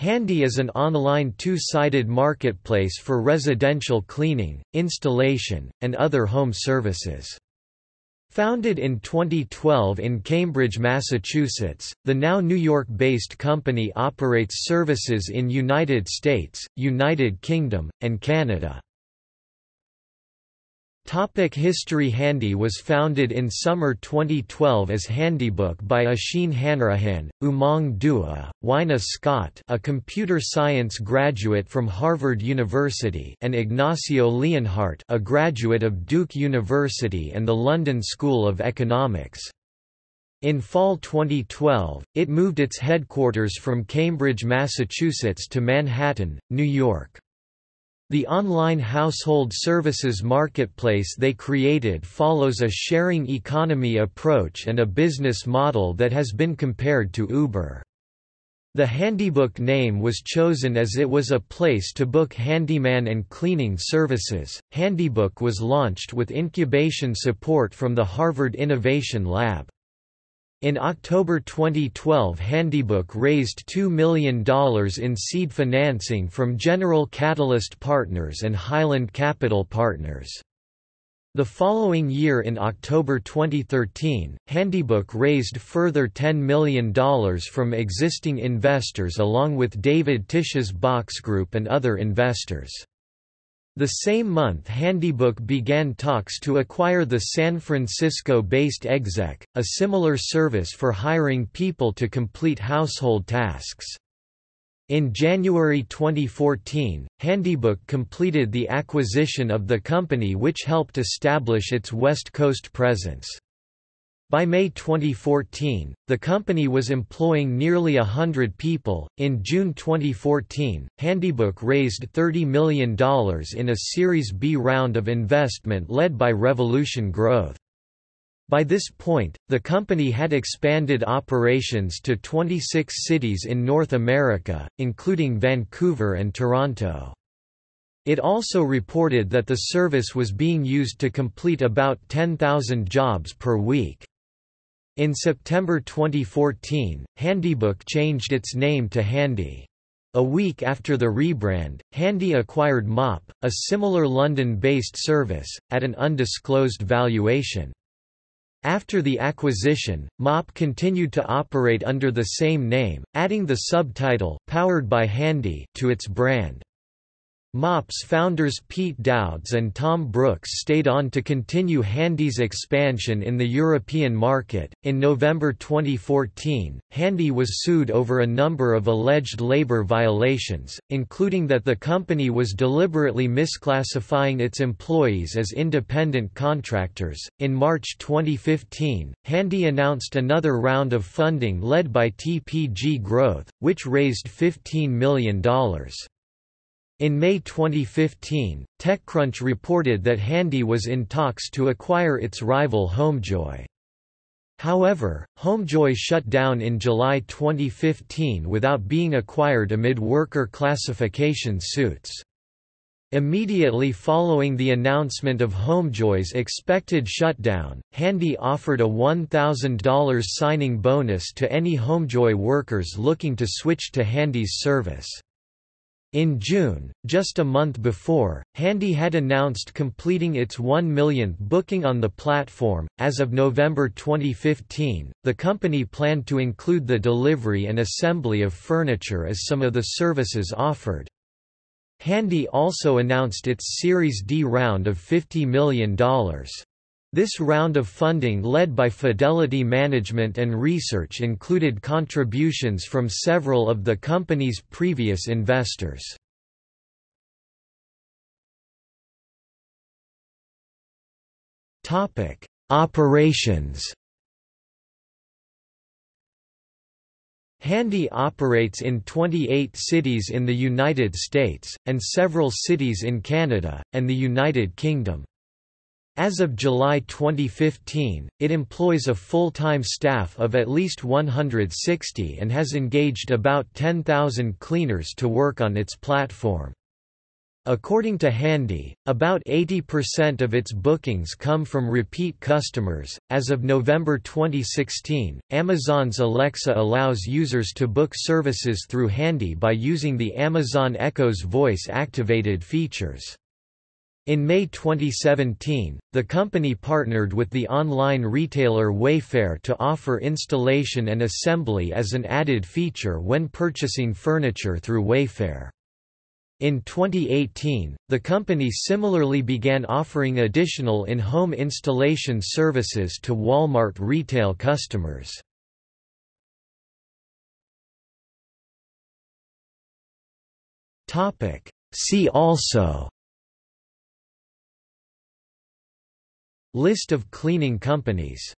Handy is an online two-sided marketplace for residential cleaning, installation, and other home services. Founded in 2012 in Cambridge, Massachusetts, the now New York-based company operates services in United States, United Kingdom, and Canada. Topic history Handy was founded in summer 2012 as Handybook by Oisin Hanrahan, Umang Dua, Weina Scott a computer science graduate from Harvard University and Ignacio Leonhardt a graduate of Duke University and the London School of Economics. In fall 2012, it moved its headquarters from Cambridge, Massachusetts to Manhattan, New York. The online household services marketplace they created follows a sharing economy approach and a business model that has been compared to Uber. The Handybook name was chosen as it was a place to book handyman and cleaning services. Handybook was launched with incubation support from the Harvard Innovation Lab. In October 2012 Handybook raised $2 million in seed financing from General Catalyst Partners and Highland Capital Partners. The following year in October 2013, Handybook raised further $10 million from existing investors along with David Tisch's Box Group and other investors. The same month Handybook began talks to acquire the San Francisco-based Exec, a similar service for hiring people to complete household tasks. In January 2014, Handybook completed the acquisition of the company which helped establish its West Coast presence. By May 2014, the company was employing nearly a hundred people. In June 2014, Handybook raised $30 million in a Series B round of investment led by Revolution Growth. By this point, the company had expanded operations to 26 cities in North America, including Vancouver and Toronto. It also reported that the service was being used to complete about 10,000 jobs per week. In September 2014, Handybook changed its name to Handy. A week after the rebrand, Handy acquired Mopp, a similar London-based service, at an undisclosed valuation. After the acquisition, Mopp continued to operate under the same name, adding the subtitle, Powered by Handy, to its brand. Mopp's founders Pete Dowds and Tom Brooks stayed on to continue Handy's expansion in the European market. In November 2014, Handy was sued over a number of alleged labor violations, including that the company was deliberately misclassifying its employees as independent contractors. In March 2015, Handy announced another round of funding led by TPG Growth, which raised $15 million. In May 2015, TechCrunch reported that Handy was in talks to acquire its rival HomeJoy. However, HomeJoy shut down in July 2015 without being acquired amid worker classification suits. Immediately following the announcement of HomeJoy's expected shutdown, Handy offered a $1,000 signing bonus to any HomeJoy workers looking to switch to Handy's service. In June, just a month before, Handy had announced completing its 1 millionth booking on the platform. As of November 2015, the company planned to include the delivery and assembly of furniture as some of the services offered. Handy also announced its Series D round of $50 million. This round of funding led by Fidelity Management and Research included contributions from several of the company's previous investors. Operations Handy operates in 28 cities in the United States, and several cities in Canada, and the United Kingdom. As of July 2015, it employs a full-time staff of at least 160 and has engaged about 10,000 cleaners to work on its platform. According to Handy, about 80% of its bookings come from repeat customers. As of November 2016, Amazon's Alexa allows users to book services through Handy by using the Amazon Echo's voice activated features. In May 2017, the company partnered with the online retailer Wayfair to offer installation and assembly as an added feature when purchasing furniture through Wayfair. In 2018, the company similarly began offering additional in-home installation services to Walmart retail customers. See also List of cleaning companies